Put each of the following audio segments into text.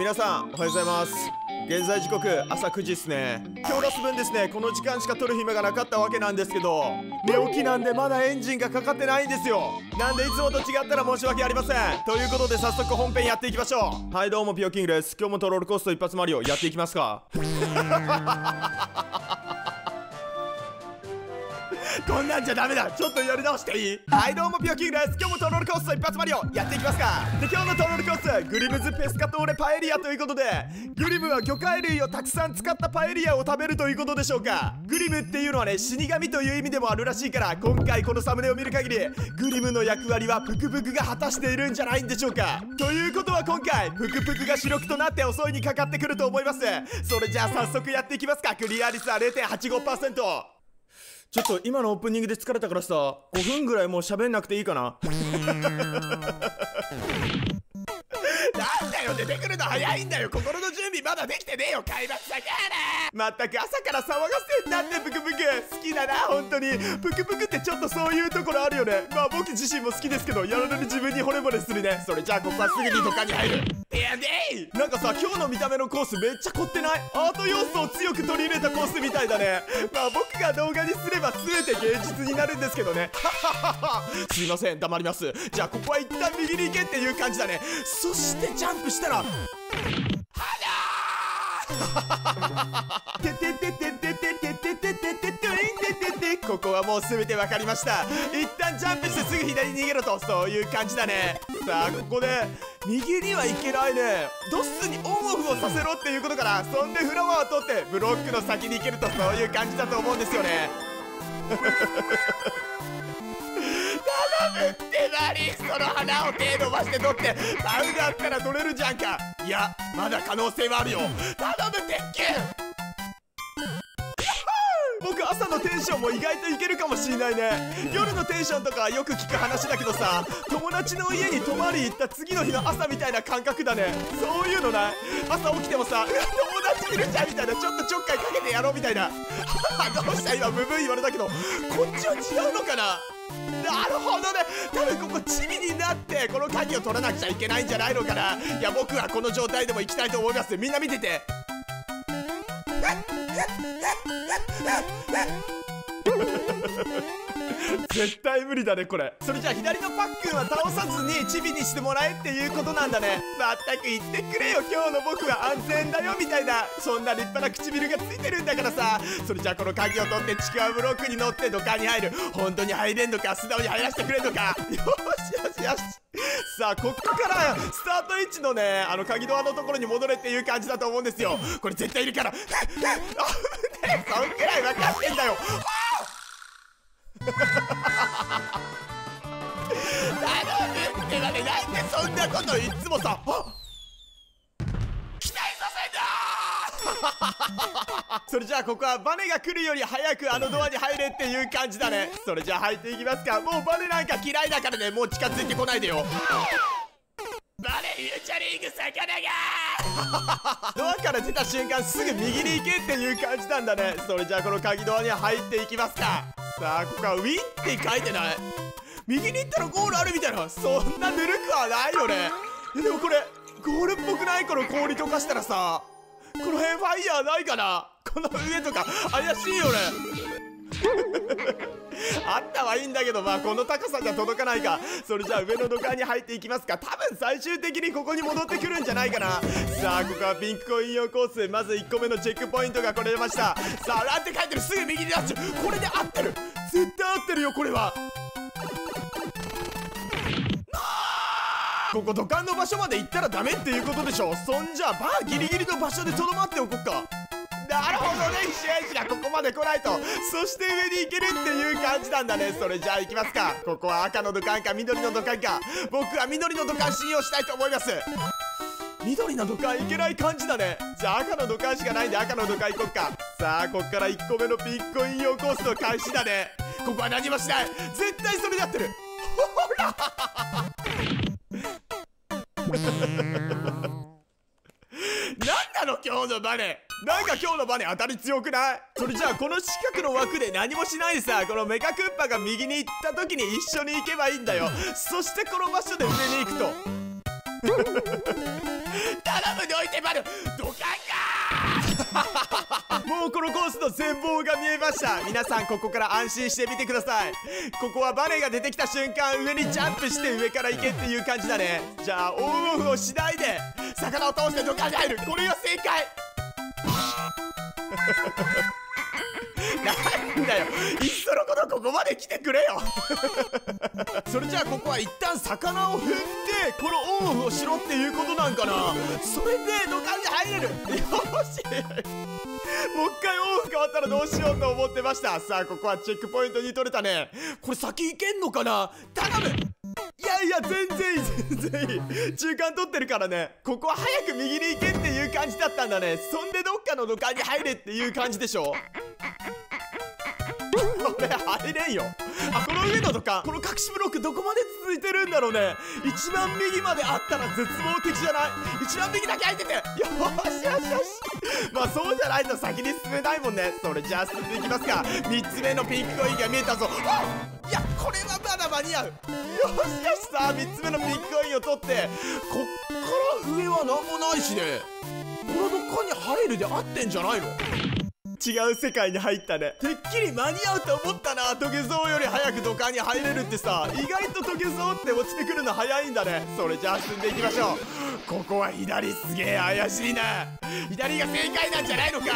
皆さんおはようございます。現在時刻朝9時ですね。今日の分ですねこの時間しか撮る暇がなかったわけなんですけど寝起きなんでまだエンジンがかかってないんですよ。なんでいつもと違ったら申し訳ありません。ということで早速本編やっていきましょう。はいどうもピオキングです。今日もトロールコースト一発マリオやっていきますか。こんなんじゃダメだ。ちょっとやり直していい？はいどうもピオキングです。今日もトロールコースト一発マリオ。やっていきますか。で今日のトロールコースグリムズペスカトーレパエリアということでグリムは魚介類をたくさん使ったパエリアを食べるということでしょうか。グリムっていうのはね死神という意味でもあるらしいから今回このサムネを見る限りグリムの役割はプクプクが果たしているんじゃないんでしょうか。ということは今回プクプクが主力となって襲いにかかってくると思います。それじゃあ早速やっていきますか。クリア率は0.85%ちょっと今のオープニングで疲れたからさ5分ぐらいもう喋んなくていいかな。なんだよ出てくるの早いんだよ。心の準備まだできてねえよ開幕先やねまったく朝から騒がせんなってブクブク。好きだな本当に。ブクブクってちょっとそういうところあるよね。まあ僕自身も好きですけどやられる自分に惚れ惚れするね。それじゃあここはすぐに土管に入る。いやでいなんかさ今日の見た目のコースめっちゃ凝ってない？アート要素を強く取り入れたコースみたいだね。まあ僕が動画にすれば全て芸術になるんですけどね。ははは。すいません黙ります。じゃあここは一旦右に行けっていう感じだね。そしてジャンプしたらててててててててててててててここはもう全て分かりました一旦ジャンプしてすぐ左に逃げろとそういう感じだねさあここで右には行けないねドッスにオンオフをさせろっていうことからそんでフラワーを取ってブロックの先に行けるとそういう感じだと思うんですよね頼むってマリその花を手伸ばして取ってタウがあったら取れるじゃんか。いやまだ可能性はあるよ。頼む鉄球僕朝のテンションも意外といけるかもしんないね。夜のテンションとかよく聞く話だけどさ友達の家に泊まり行った次の日の朝みたいな感覚だね。そういうのない？朝起きてもさうわ友達いるじゃんみたいなちょっとちょっかいかけてやろうみたいな。どうした？今ブブー言われたけどこっちは違うのかな？なるほどね。多分ここチビになってこの鍵を取らなくちゃいけないんじゃないのかな。いや僕はこの状態でも行きたいと思います。みんな見てて。絶対無理だねこれ。それじゃあ左のパックンは倒さずにチビにしてもらえっていうことなんだね。まったく言ってくれよ今日の僕は安全だよみたいな。そんな立派な唇がついてるんだからさ。それじゃあこの鍵を取ってちくわブロックに乗って土管に入る。本当に入れんのか素直に入らせてくれんのか。よしよしよし。さあこっからスタート位置のねあの鍵ドアのところに戻れっていう感じだと思うんですよ。これ絶対いるから。あねそんくらい分かってんだよ。頼むってなねなんでそんなこといつもさ期待させんそれじゃあ！ここはバネが来るより早くあのドアに入れっていう感じだね。それじゃあ入っていきますか。もうバネなんか嫌いだからね。もう近づいてこないでよ。バネフューチャリング魚が ドアから出た瞬間すぐ右に行けっていう感じなんだね。それじゃあこの鍵ドアに入っていきますか。さあここはウィンって書いてない。右に行ったらゴールあるみたいな。そんなぬるくはないよね。でもこれゴールっぽくないこの氷溶かしたらさこの辺ファイヤーないかな？この上とか怪しいよね。あったはいいんだけどまあこの高さじゃ届かないか。それじゃあ上の土管に入っていきますか。多分最終的にここに戻ってくるんじゃないかな。さあここはピンクコイン用コース。まず1個目のチェックポイントがこれました。さあランって書いてる。すぐ右になっちゃう。これで合ってる。絶対合ってるよこれは。ここ土管の場所まで行ったらダメっていうことでしょそんじゃあバーギリギリの場所でとどまっておこっか。なるほどね。試合士がここまで来ないと。そして上に行けるっていう感じなんだね。それじゃあ行きますか。ここは赤の土管か緑の土管か。僕は緑の土管信用したいと思います。緑の土管いけない感じだね。じゃあ赤の土管しかないんで赤の土管行こっか。さあこっから1個目のピッコイン用コースの開始だね。ここは何もしない。絶対それでやってる。ほら。何なの今日のバネ。なんか今日のバネ当たり強くない？それじゃあこの四角の枠で何もしないでさ。このメカクッパが右に行った時に一緒に行けばいいんだよ。そしてこの場所で上に行くと。頼むでおいてバルドカンがもうこのコースの全貌が見えました。皆さんここから安心してみてください。ここはバネが出てきた瞬間上にジャンプして上から行けっていう感じだね。じゃあオンオフをしないで魚を倒してドカに入る。これが正解。んだよいっそのことここまで来てくれよ。それじゃあここは一旦魚を踏んでこのオンオフをしろっていうことなんかな。それで土管に入れる。よし。もう一回オンオフ変わったらどうしようと思ってました。さあここはチェックポイントに取れたね。これ先行けんのかな。頼む。いやいや全然いい全然いい。中間取ってるからね。ここは早く右に行けっていう感じだったんだね。そんでどっかの土管に入れっていう感じでしょ。れ入れんよ。あこの上のとかこの隠しブロックどこまで続いてるんだろうね。一番右まであったら絶望的じゃない？一番右だけ入ってて。よしよしよし。まあそうじゃないと先に進めないもんね。それじゃあ進んでいきますか。3つ目のピンクコインが見えたぞ。あいやこれはまだ間に合う。よしよし。さあ3つ目のピンクコインを取って。こっから上は何もないしね。これどっかに入るで合ってんじゃないの？違う世界に入ったね。てっきり間に合うと思ったな。トゲゾウより早く土管に入れるってさ。意外とトゲゾウって落ちてくるの早いんだね。それじゃあ進んでいきましょう。ここは左。すげえ怪しいな。左が正解なんじゃないのか。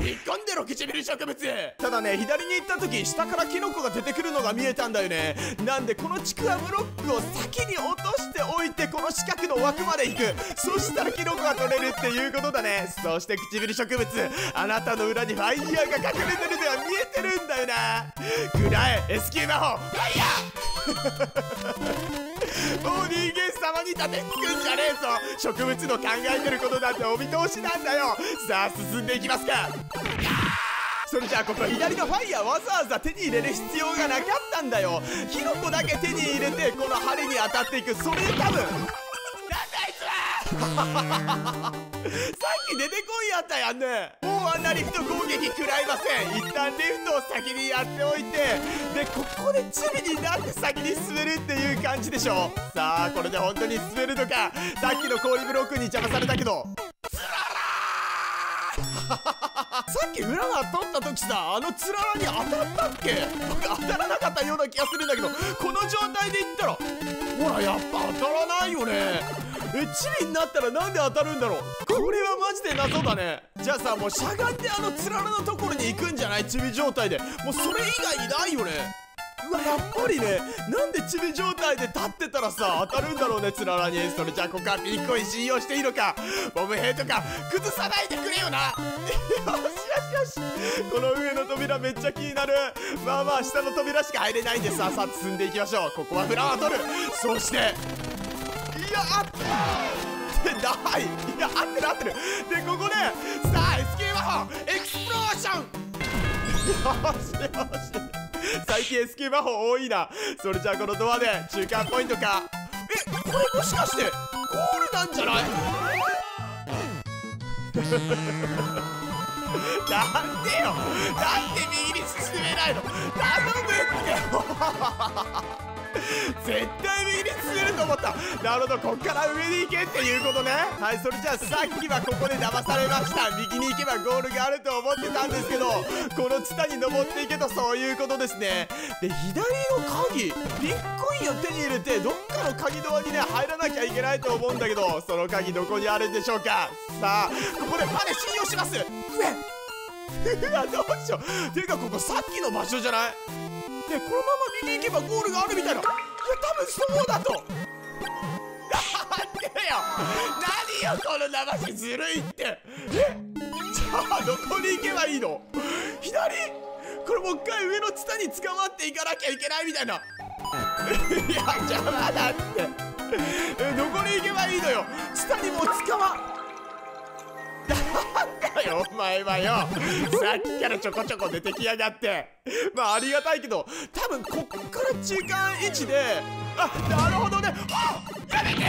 引っ込んでろ唇植物。ただね左に行った時下からキノコが出てくるのが見えたんだよね。なんでこのちくわブロックを先に落としておいてこの四角の枠まで行く。そしたらキノコが取れるっていうことだね。そして唇植物あなたの裏にファイヤーが隠れてるでは見えてるんだよな。くらえ S 級魔法ファイヤー！もう人間様に立てつくんじゃねえぞ。植物の考えてることなんてお見通しなんだよ。さあ進んでいきますか。それじゃあここ左のファイヤーわざわざ手に入れる必要がなかったんだよ。キノコだけ手に入れてこの針に当たっていく。それで多分き出てこいやったやんね。もうあんなリフト攻撃食らいません。一旦リフトを先にやっておいて。でここでチビになって先に進めるっていう感じでしょ。さあこれで本当に進めるのか。さっきの氷ブロックに邪魔されたけど。つららさっき裏が取った時さあのつららに当たったっけ？僕当たらなかったような気がするんだけど。この状態でいったらほらやっぱ当たらないよね。えチビになったらなんで当たるんだろう。これはマジで謎だね。じゃあさもうしゃがんであのつららのところに行くんじゃない？チビ状態で。もうそれ以外いないよね。うわやっぱりね。なんでチビ状態で立ってたらさ当たるんだろうねつららに。それじゃあここはピンコイン信用していいのか。ボム兵とか崩さないでくれよな。よしよし。よしこの上の扉めっちゃ気になる。まあまあ下の扉しか入れないんでさあさあ進んでいきましょう。ここはフラワー取る。そしてあってないいや合ってる合ってるでここでさあ S 級魔法エクスプローションよしよし最近 S 級魔法多いなそれじゃあこのドアで中間ポイントかえこれもしかしてゴールなんじゃないなんでよなんで右に進めないの頼むって絶対右に進めると思った。なるほどこっから上に行けっていうことね。はいそれじゃあさっきはここで騙されました。右に行けばゴールがあると思ってたんですけどこのツタに登っていけとそういうことですね。で左の鍵ビッコインを手に入れてどっかの鍵ドアにね入らなきゃいけないと思うんだけどその鍵どこにあるんでしょうか。さあここでパネ信用します。上。うわどうしよう。ていうかここさっきの場所じゃない？でこのまま右行けばゴールがあるみたいな。いや多分そうだと。なんでよ。何よこの流しずるいって。え？じゃあどこに行けばいいの？左？これもう一回上のツタに捕まっていかなきゃいけないみたいな。いや邪魔だって。どこに行けばいいのよ？ツタにも捕まだよお前はよ。さっきからちょこちょこ出てきやがって。まあありがたいけど多分こっから中間位置であなるほどね。あやめて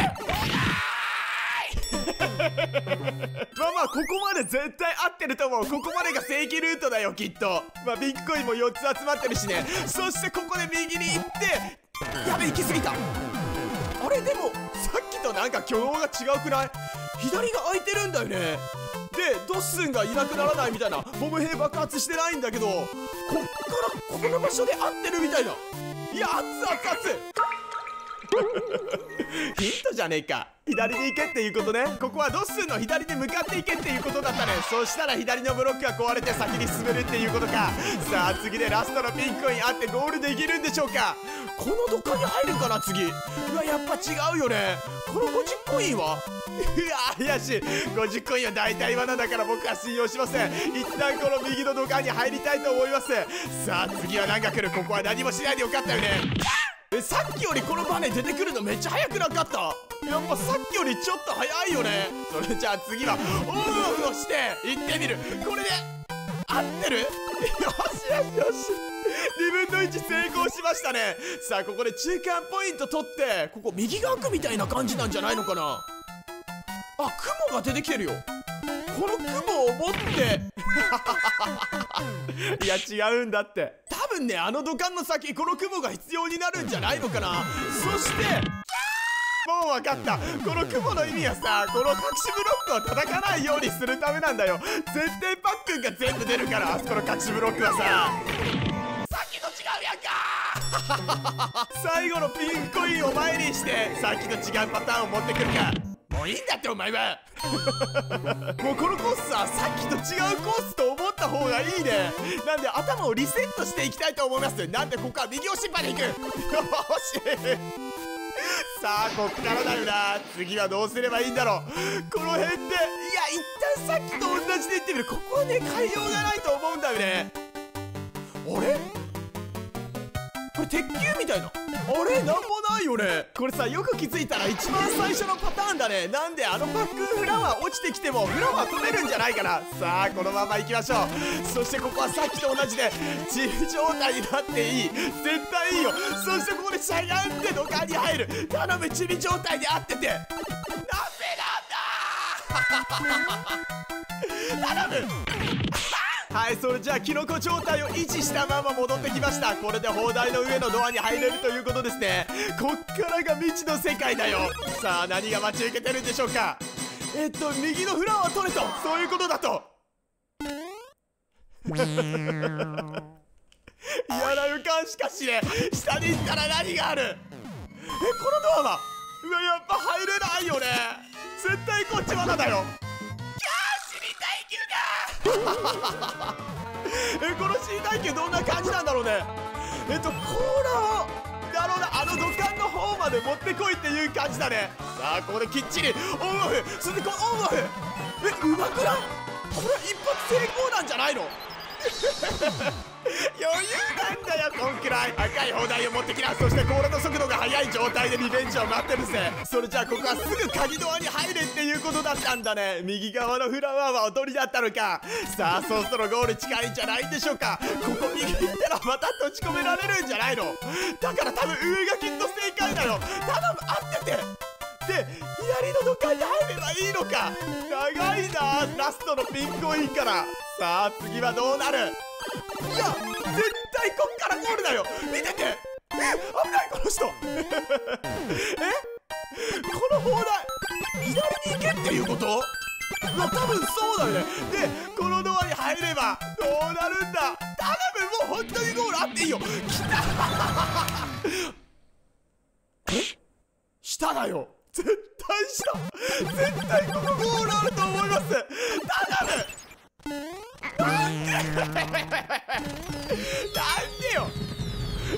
まあまあここまで絶対合ってると思う。ここまでが正規ルートだよきっと。まあビッグコインも4つ集まってるしね。そしてここで右に行ってやべ行き過ぎた。れでもさっきとなんか挙動が違うくない？左が空いてるんだよね。でドッスンがいなくならないみたいな。ボム兵爆発してないんだけどこっからこの場所で合ってるみたいな。いや熱々熱 ヒントじゃねえか。左に行けっていうことね。ここはドッスンの左に向かっていけっていうことだったね。そしたら左のブロックが壊れて先に進めるっていうことか。さあ次でラストのピンコインあってゴールできるんでしょうか。このどっかに入るかな次。うわやっぱ違うよね。この50コインは？いや怪しい。50コインは大体罠だから僕は信用しません。一旦この右の土管に入りたいと思います。さあ次は何が来る？ここは何もしないでよかったよね。えさっきよりこのバネ出てくるのめっちゃ早くなかった？やっぱさっきよりちょっと早いよね。それじゃあ次はオンオフをして行ってみる。これで合ってる？よしよしよし。2分の1成功しましたね。さあここで中間ポイント取ってここ右が開くみたいな感じなんじゃないのかな？あ雲が出てきてるよ。この雲を持って。いや違うんだって。多分ねあの土管の先この雲が必要になるんじゃないのかな。そしてもう分かった。この雲の意味はさこの隠しブロックを叩かないようにするためなんだよ。絶対パックンが全部出るからあそこの隠しブロックはさ。さっきと違うやんか。最後のピンコインを前にしてさっきと違うパターンを持ってくるか。もういいんだってお前は。もうこのコースはさっきと違うコースと思った方がいいね。なんで頭をリセットしていきたいと思います。なんでここは右押しっぱでいく。よしさあこっからだよな。次はどうすればいいんだろう。この辺で。いや一旦さっきと同じで言ってみる。ここはね変えようがないと思うんだよね。あれ？これ鉄球みたいな。あれなんもないよね。これさよく気づいたら一番最初のパターンだね。なんであのパックフラワー落ちてきてもフラワー取れるんじゃないかな。さあこのまま行きましょう。そしてここはさっきと同じでチーム状態になっていい。絶対いいよ。そしてここでしゃがんで土管に入る。頼むチビ状態で合ってて。なんでなんだ 頼む。はいそれじゃあキノコ状態を維持したまま戻ってきました。これで砲台の上のドアに入れるということですね。こっからが未知の世界だよ。さあ何が待ち受けてるんでしょうか。えっと右のフラワー取れと。そういうことだと。嫌な予感しかしね下に行ったら何がある。えこのドアは？うわやっぱ入れないよね。絶対こっち罠だよ えこの新体験どんな感じなんだろうね。えっとコーラをだろうなあの土管の方まで持ってこいっていう感じだね。さあここできっちりオンオフ。そしてこオンオフ。えうまくない？これは一発成功なんじゃないの？余裕なんだよこんくらい。赤い砲台を持ってきな。そして甲羅の速度が速い状態でリベンジを待ってるぜ。それじゃあここはすぐ鍵ドアに入れっていうことだったんだね。右側のフラワーは踊りだったのか。さあそろそろゴール近いんじゃないんでしょうか。ここ右行ったらまた閉じ込められるんじゃないの。だから多分上がきっと正解だよ。頼む合ってて。で左の土管に入ればいいのか。長いな。ラストのピンコインから。さあ次はどうなる？いや絶対こっからゴールだよ。見てて。危ないこの人。え？この砲台左に行けっていうこと？まあ多分そうだよね。でこのドアに入ればどうなるんだ？頼むもう本当にゴールあっていいよ。来た。え？下だよ。絶対下。絶対ここゴールあると思います。頼む。なんでよ。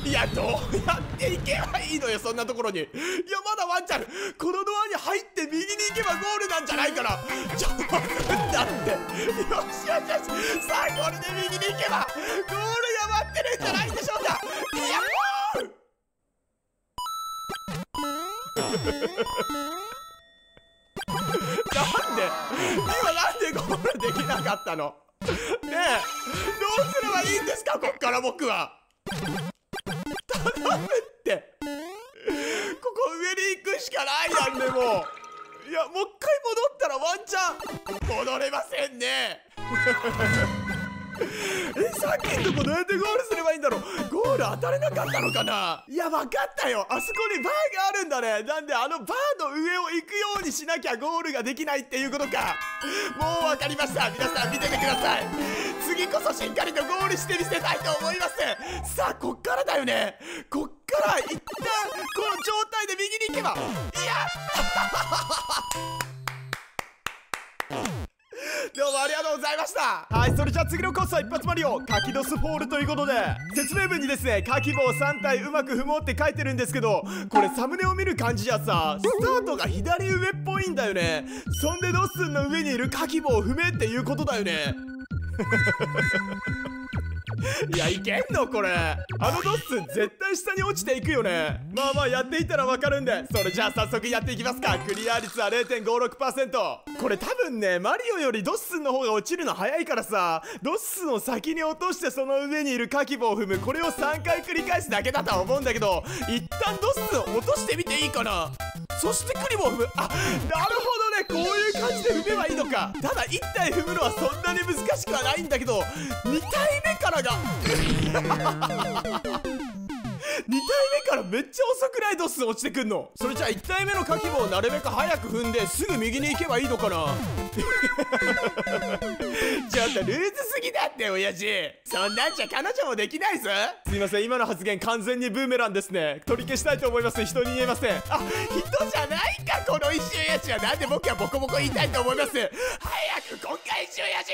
いやどうやって行けばいいのよそんなところに。いやまだワンちゃんこのドアに入って右に行けばゴールなんじゃないかなちょっと待ってだってよしよしよしさあこれで右に行けばゴールが待ってるんじゃないでしょうか。いやなんで今なんでゴールできなかったの？ねえどうすればいいんですかこっから僕は。頼むって。ここ上に行くしかないやんでもいやもう一回戻ったらワンチャン戻れませんね。えさっきのとこどうやってゴールすればいいんだろう？ゴール当たれなかったのかな？いや分かったよ。あそこにバーがあるんだね。なんであのバーの上を行くようにしなきゃゴールができないっていうことか。もう分かりました。皆さん見ててください。次こそしっかりとゴールしてみせたいと思います。さあこっからだよね。こっから一旦この状態で右に行けばいや！どうもありがとうございました。はいそれじゃあ次のコースは一発マリオカキドスフォールということで。説明文にですねカキ棒3体うまく踏もうって書いてるんですけどこれサムネを見る感じじゃさスタートが左上っぽいんだよね。そんでドッスンの上にいるカキボーを踏めっていうことだよね。いやいけんの？これ。あのドッスン絶対下に落ちていくよね。まあまあやっていたらわかるんで。それじゃあ早速やっていきますか。クリア率は0.56%これ多分ねマリオよりドッスンの方が落ちるの早いからさ。ドッスンを先に落としてその上にいるカキボーを踏む。これを3回繰り返すだけだとは思うんだけど一旦ドッスンを落としてみていいかな。そしてクリボー踏む。あなるほどね。こういう踏めばいいのか。ただ1体踏むのはそんなに難しくはないんだけど2体目からが。2体目からめっちゃ遅くないドス落ちてくんの？それじゃあ1体目のカキ棒をなるべく早く踏んですぐ右に行けばいいのかな？ちょっとルーズすぎだって親父。そんなんじゃ彼女もできないぞ。すいません今の発言完全にブーメランですね。取り消したいと思います。人に言えません。あ人じゃないかこの一瞬やちは。なんで僕はボコボコ言いたいと思います？早く今回一瞬やし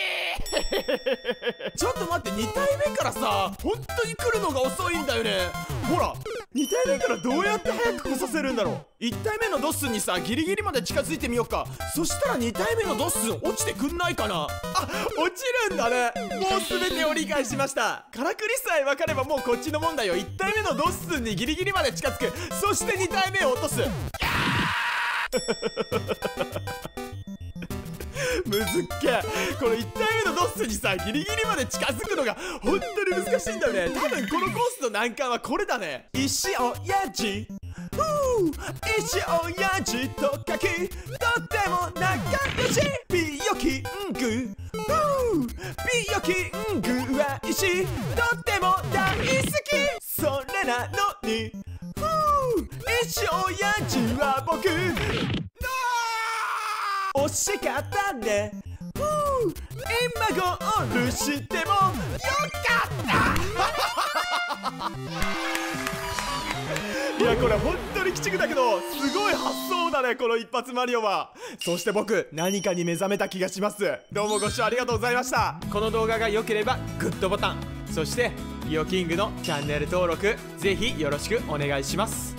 ちょっと待って2体目からさ本当に来るのが遅いんだよね。ほら2体目からどうやって早く来させるんだろう。1体目のドッスンにさギリギリまで近づいてみようか。そしたら2体目のドッスン落ちてくんないかな。あ落ちるんだね。もう全てを理解しました。からくりさえ分かればもうこっちの問題よ。1体目のドッスンにギリギリまで近づく。そして2体目を落とす。むずっけこの1体目のドッスにさギリギリまで近づくのが本当に難しいんだよね。多分このコースの難関はこれだね。石おやじ。ふう。石おやじと書きとっても仲良し。ピヨキングふう。ピヨキングは石。とっても大好き。それなのに。ふう。石おやじは僕。惜しかったね今ゴールしてもよかった。いやこれ本当に鬼畜だけどすごい発想だねこの一発マリオは。そして僕何かに目覚めた気がします。どうもご視聴ありがとうございました。この動画が良ければグッドボタン。そしてリオキングのチャンネル登録ぜひよろしくお願いします